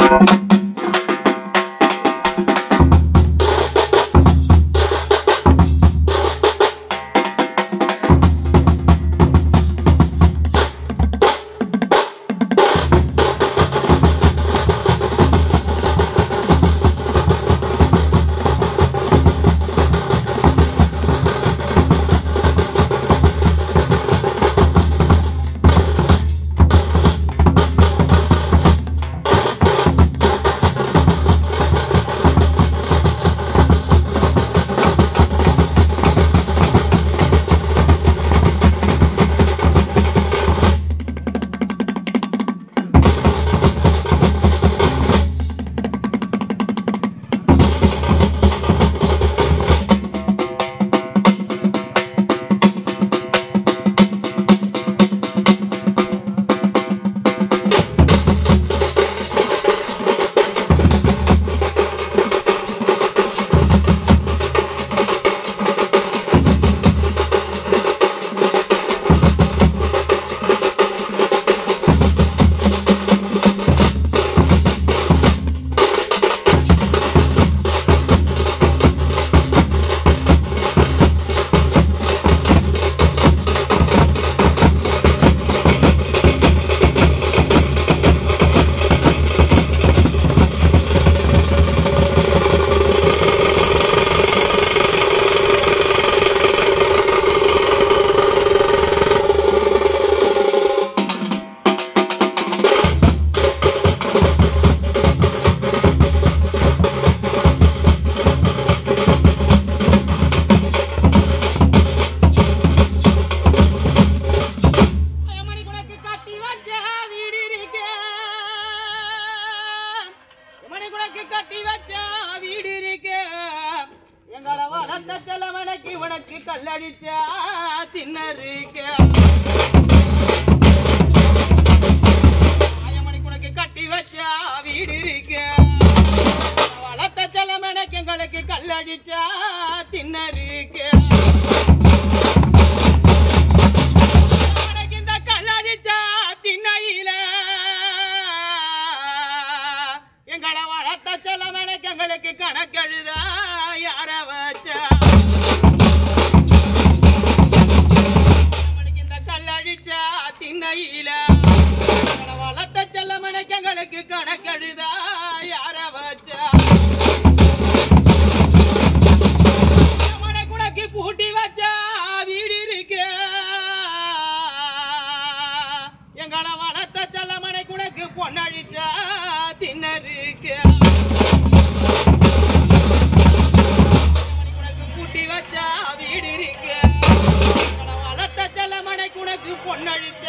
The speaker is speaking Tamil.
you. கட்டி வச்சா வீடு இருக்க. எங்களை வளர்த்த செலவனைக்கு உனக்கு கல்லடிச்சா தின்னருக்க. மணி கணக்கங்களுக்கு கணக்கெழுதா யார வச்சா? இந்த கல்லழிச்சா திண்ணையில. வளர்த்த செல்ல மணக்கங்களுக்கு கணக்கெழுதா யார வச்சா? உனக்கு பூட்டி வச்சா வீடு இருக்கு. எங்களை வளர்த்த பொன்னழிச்சா தின்னருக்கு பொன்னழிச்ச